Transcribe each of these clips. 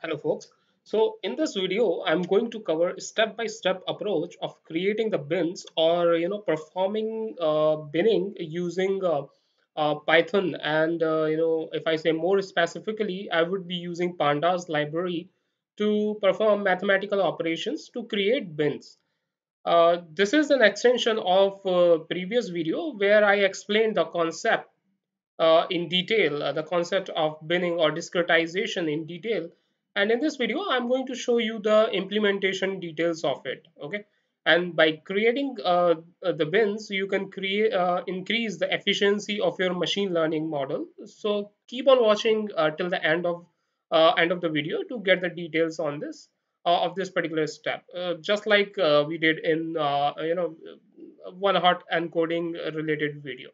Hello folks. So in this video, I'm going to cover step-by-step approach of creating the bins or you know performing uh, binning using uh, uh, Python. And uh, you know if I say more specifically, I would be using Pandas library to perform mathematical operations to create bins. Uh, this is an extension of uh, previous video where I explained the concept in detail, the concept of binning or discretization in detail. And in this video, I'm going to show you the implementation details of it. Okay. And by creating uh, uh the bins, you can create uh, increase the efficiency of your machine learning model. So keep on watching uh, till the end of end of the video to get the details on this of this particular step. just like we did in you know one hot encoding related video.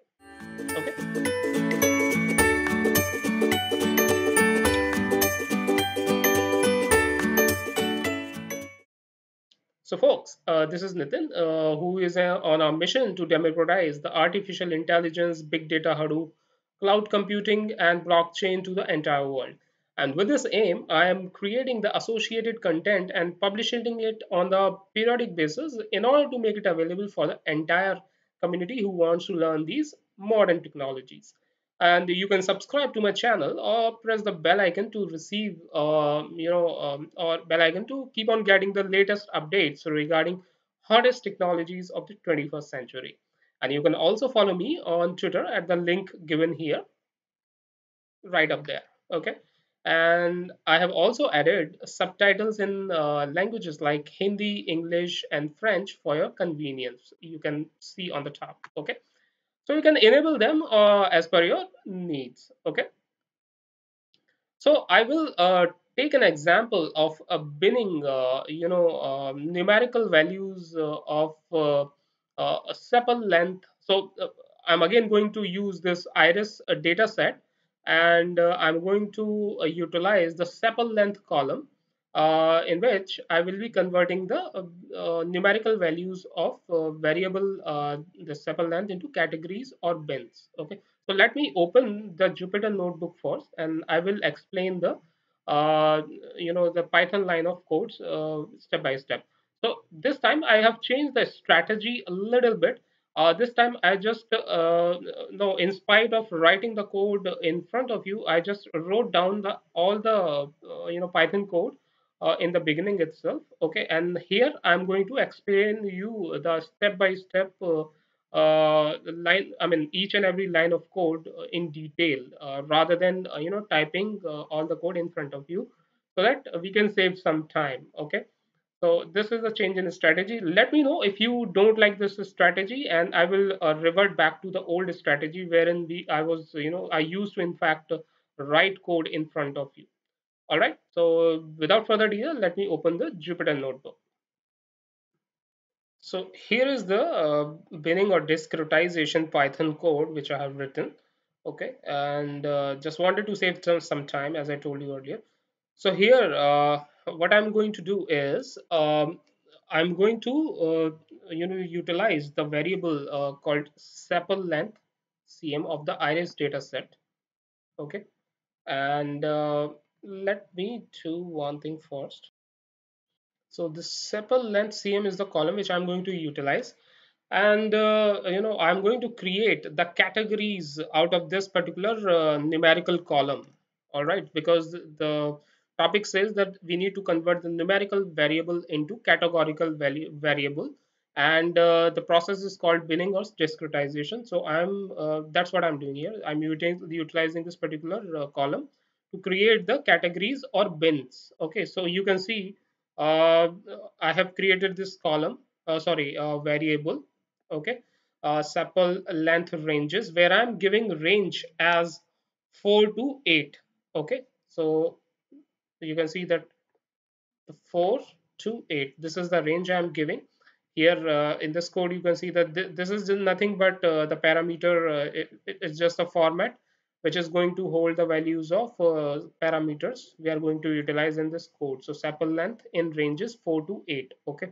So, folks, uh, this is Nitin, uh, who is uh, on a mission to democratize the artificial intelligence, big data, Hadoop, cloud computing, and blockchain to the entire world. And with this aim, I am creating the associated content and publishing it on the periodic basis in order to make it available for the entire community who wants to learn these modern technologies and you can subscribe to my channel or press the bell icon to receive uh, you know um, or bell icon to keep on getting the latest updates regarding hottest technologies of the 21st century. And you can also follow me on twitter at the link given here right up there okay? And i have also added subtitles in uh, languages like hindi english and french for your convenience. You can see on the top okay so you can enable them uh, as per your needs. Okay. So I will uh, take an example of a binning, uh, you know, um, numerical values uh, of uh, uh, a sepal length. So I'm again going to use this iris data set and I'm going to utilize the sepal length column uh, in which I will be converting the uh, uh, numerical values of uh, variable uh, the sepal length into categories or bins. Okay, so let me open the Jupyter notebook first, and I will explain the uh, you know the Python line of codes step by step. So this time I have changed the strategy a little bit. this time I just no, in spite of writing the code in front of you, I just wrote down the all the you know Python code uh, in the beginning itself okay? And here i'm going to explain you the step by step uh, uh, line i mean each and every line of code uh, in detail uh, rather than uh, you know typing all the code in front of you so that we can save some time okay? So this is a change in strategy. Let me know if you don't like this strategy and i will revert back to the old strategy wherein we i was you know i used to in fact write code in front of you all right, so without further ado, let me open the Jupyter Notebook. So here is the uh, binning or discretization Python code which I have written. Okay, and uh, just wanted to save some, some time as I told you earlier. So here, uh, what I'm going to do is um, I'm going to uh, you know utilize the variable uh, called sepal length cm of the iris data set. Okay, and uh, let me do one thing first. So the sepal length CM is the column which I'm going to utilize. And, uh, you know, I'm going to create the categories out of this particular uh, numerical column. All right, because the topic says that we need to convert the numerical variable into categorical value variable and uh, the process is called binning or discretization so i'm uh, that's what i'm doing here i'm utilizing this particular uh, column to create the categories or bins. Okay so you can see uh, I have created this column uh, sorry uh, variable. Okay uh, sepal length ranges where I'm giving range as 4 to 8 okay so you can see that 4 to 8 this is the range I'm giving. Here uh, in this code you can see that th this is nothing but uh, the parameter uh, it, it's just a format which is going to hold the values of uh, parameters we are going to utilize in this code. So sepal length in ranges 4 to 8. Okay.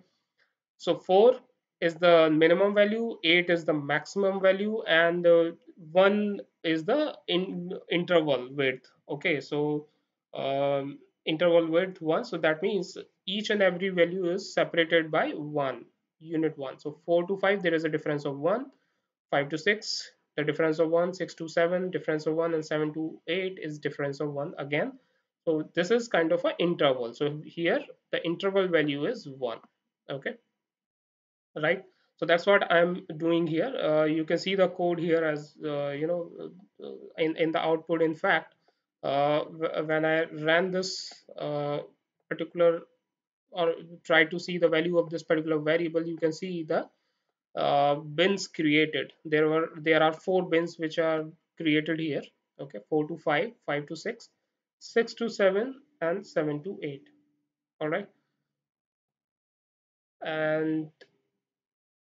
So 4 is the minimum value, 8 is the maximum value, and uh, 1 is the in interval width. Okay. So um, interval width 1 so that means each and every value is separated by 1 unit 1 so 4 to 5 there is a difference of 1 5 to 6 the difference of 1 6 to 7 difference of 1 and 7 to 8 is difference of 1 again. So this is kind of an interval. So here the interval value is 1 okay? Right? So that's what i'm doing here. Uh, you can see the code here as uh, you know uh, in in the output. In fact uh, when i ran this uh, particular or try to see the value of this particular variable you can see the uh, bins created. There were there are four bins which are created here okay? 4 to 5 5 to 6 6 to 7 and 7 to 8 all right? And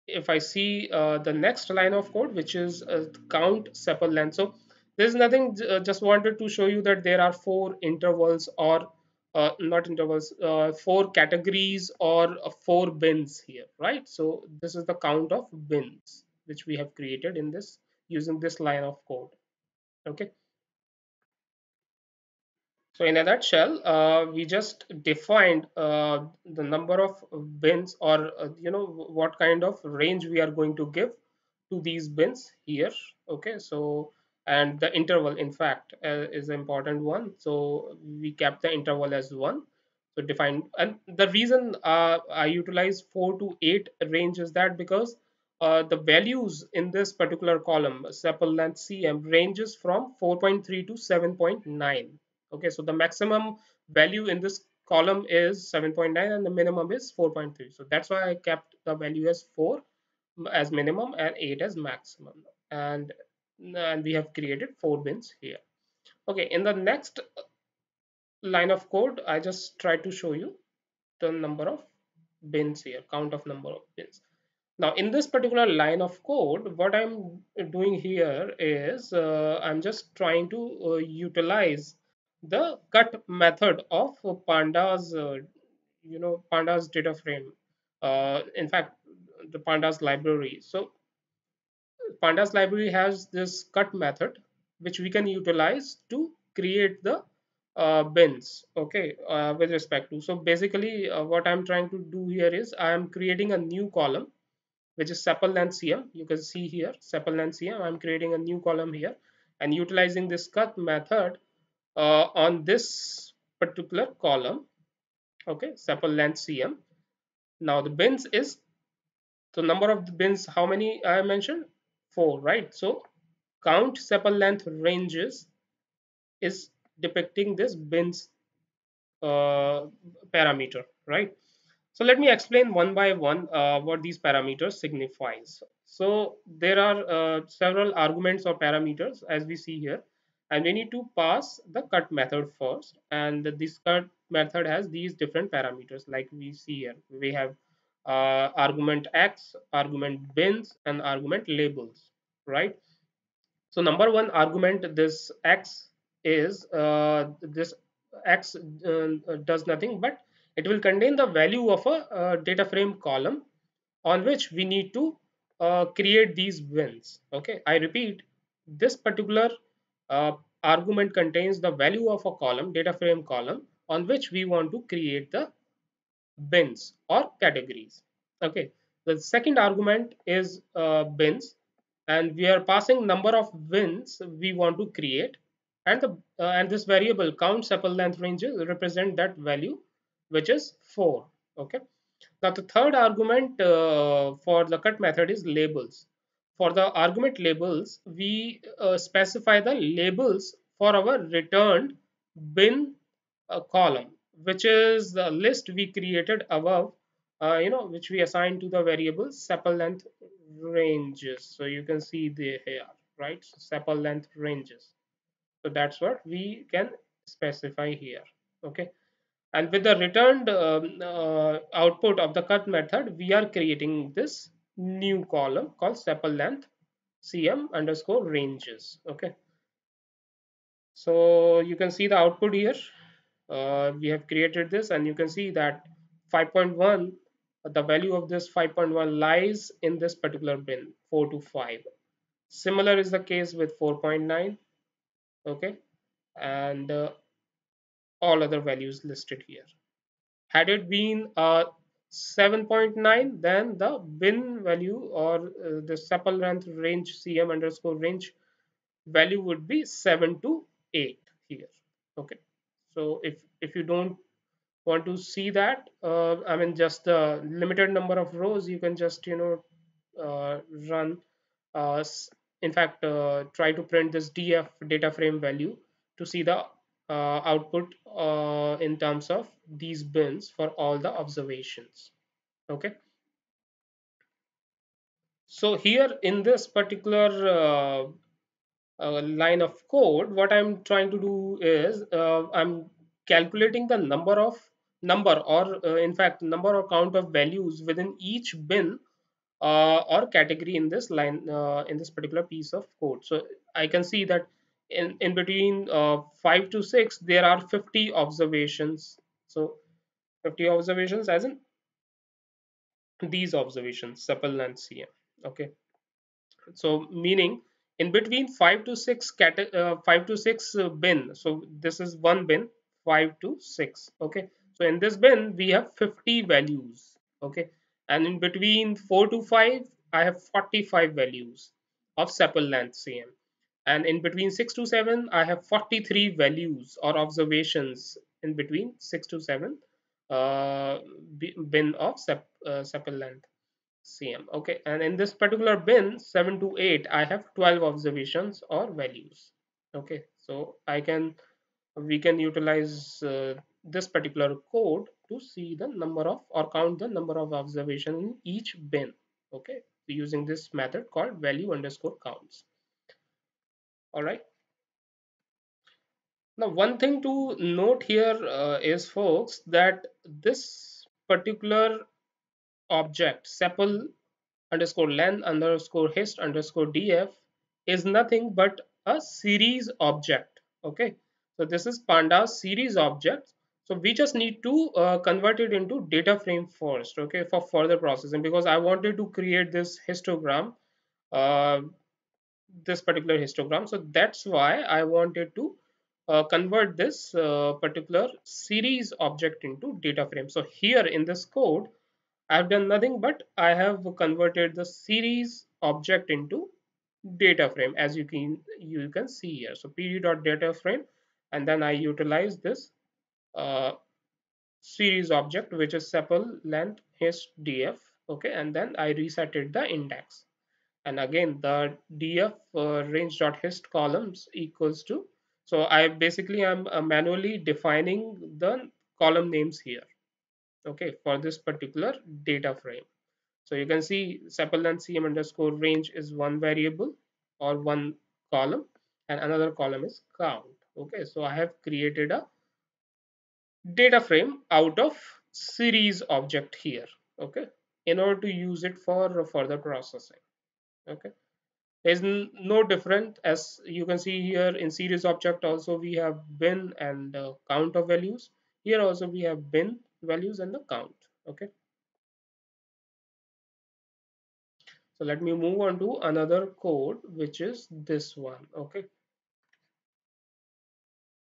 if I see uh, the next line of code, which is uh, count sepal length. So there's nothing, uh, just wanted to show you that there are four intervals or uh, not intervals, uh, four categories or uh, four bins here, right? So this is the count of bins which we have created in this using this line of code. Okay. So in a nutshell, uh, we just defined uh, the number of bins or uh, you know what kind of range we are going to give to these bins here. Okay, so and the interval in fact uh, is an important one. So we kept the interval as one. So define and the reason uh, I utilize four to eight range is that because uh, the values in this particular column sepal length cm ranges from 4.3 to 7.9 okay so the maximum value in this column is 7.9 and the minimum is 4.3 so that's why i kept the value as 4 as minimum and 8 as maximum and and we have created four bins here. Okay in the next line of code i just try to show you the number of bins here count of number of bins. Now in this particular line of code what i'm doing here is uh, i'm just trying to uh, utilize the cut method of pandas uh, you know pandas data frame. Uh, in fact the pandas library. So pandas library has this cut method which we can utilize to create the uh, bins okay uh, with respect to. So basically uh, what i'm trying to do here is i am creating a new column which is sepal length cm. You can see here sepal length cm. I'm creating a new column here and utilizing this cut method uh, on this particular column okay sepal length cm. Now the bins is the number of the bins how many i mentioned four right? So count sepal length ranges is depicting this bins uh, parameter right? So let me explain one by one uh, what these parameters signifies so there are uh, several arguments or parameters as we see here and we need to pass the cut method first and this cut method has these different parameters like we see here. We have uh, argument x argument bins and argument labels right so number one argument this x is uh, this x uh, does nothing but it will contain the value of a, data frame column on which we need to uh, create these bins okay i repeat this particular uh, argument contains the value of a column, data frame column, on which we want to create the bins or categories. Okay, the second argument is uh, bins, and we are passing number of bins we want to create, and the uh, and this variable count sepal length ranges represent that value, which is four. Okay. Now the third argument uh, for the cut method is labels for the argument labels, we uh, specify the labels for our returned bin uh, column, which is the list we created above, uh, you know, which we assign to the variable sepal length ranges. So you can see the here, right? So sepal length ranges. So that's what we can specify here. Okay. And with the returned um, uh, output of the cut method, we are creating this new column called sepal length cm underscore ranges okay so you can see the output here uh, we have created this and you can see that 5.1 the value of this 5.1 lies in this particular bin 4 to 5 similar is the case with 4.9 okay and uh, all other values listed here. Had it been uh, 7.9, then the bin value or uh, the sepal length range cm underscore range value would be 7 to 8 here. Okay, so if if you don't want to see that, uh, I mean just the limited number of rows, you can just you know uh, run. Uh, in fact, uh, try to print this df data frame value to see the uh, output uh, in terms of these bins for all the observations okay so here in this particular line of code what i'm trying to do is i'm calculating the number of number or uh, in fact number or count of values within each bin uh, or category in this line uh, in this particular piece of code. So i can see that in in between uh, 5 to 6 there are 50 observations. So 50 observations as in these observations sepal and cm okay? So meaning in between 5 to 6 cat uh, 5 to 6 uh, bin so this is one bin 5 to 6 okay so in this bin we have 50 values okay? And in between 4 to 5 i have 45 values of sepal length cm and in between 6 to 7 i have 43 values or observations in between 6 to 7 uh, bin of sep, uh, sepal length cm okay? And in this particular bin 7 to 8 i have 12 observations or values okay? So i can we can utilize uh, this particular code to see the number of or count the number of observation in each bin okay? Using this method called value underscore counts. All right now one thing to note here uh, is folks that this particular object sepal underscore length underscore hist underscore df is nothing but a series object okay? So this is pandas series object so we just need to uh, convert it into data frame first okay for further processing because i wanted to create this histogram uh, this particular histogram. So that's why i wanted to uh, convert this uh, particular series object into data frame. So here in this code i've done nothing but i have converted the series object into data frame as you can you can see here. So pd.data frame and then i utilize this uh, series object which is sepal length hist df okay and then i resetted the index. And again the df uh, range dot hist columns equals to so i basically am uh, manually defining the column names here okay for this particular data frame. So you can see sepal and cm underscore range is one variable or one column and another column is count okay. So i have created a data frame out of series object here okay in order to use it for further processing okay. There's no different as you can see here in series object also we have bin and uh, count of values. Here also we have bin values and the count okay. So let me move on to another code which is this one okay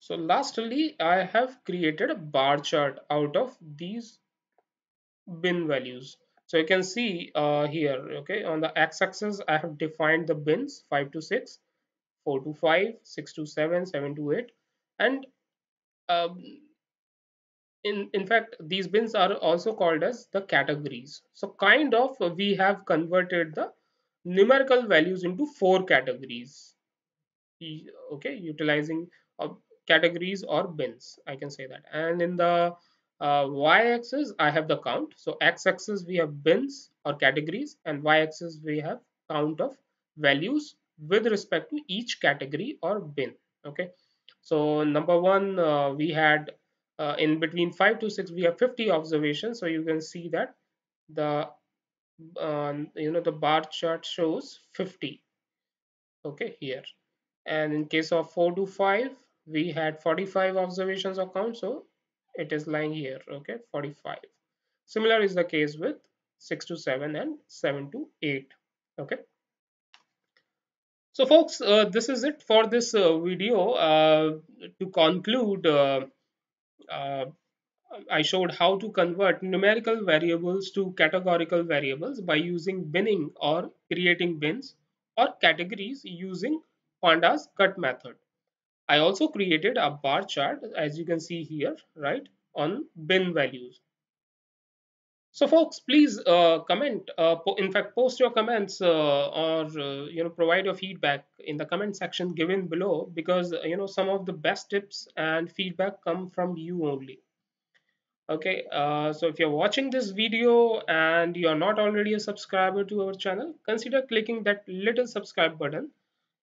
so lastly i have created a bar chart out of these bin values so you can see uh, here, okay, on the x-axis, I have defined the bins 5 to 6, 4 to 5, 6 to 7, 7 to 8. And um, in, in fact, these bins are also called as the categories. So kind of we have converted the numerical values into four categories. Okay, utilizing uh, categories or bins, I can say that. And in the uh, y-axis I have the count. So x-axis we have bins or categories and y-axis we have count of values with respect to each category or bin okay? So number one uh, we had uh, in between 5 to 6 we have 50 observations. So you can see that the uh, you know the bar chart shows 50 okay here. And in case of 4 to 5 we had 45 observations of count so it is lying here okay 45 similar is the case with 6 to 7 and 7 to 8 okay. So folks uh, this is it for this uh, video. Uh, to conclude uh, Uh, I showed how to convert numerical variables to categorical variables by using binning or creating bins or categories using Pandas cut method. I also created a bar chart as you can see here, right, on bin values. So folks, please uh, comment. Uh, in fact, post your comments uh, or uh, you know provide your feedback in the comment section given below because uh, you know some of the best tips and feedback come from you only. Okay, uh, so if you're watching this video and you're not already a subscriber to our channel, consider clicking that little subscribe button.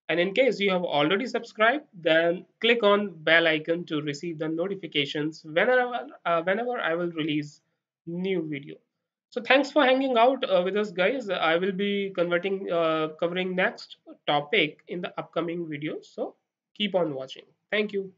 And in case you have already subscribed, then click on bell icon to receive the notifications whenever uh, whenever I will release new video. So thanks for hanging out uh, with us, guys. I will be converting uh, covering next topic in the upcoming videos. So keep on watching. Thank you.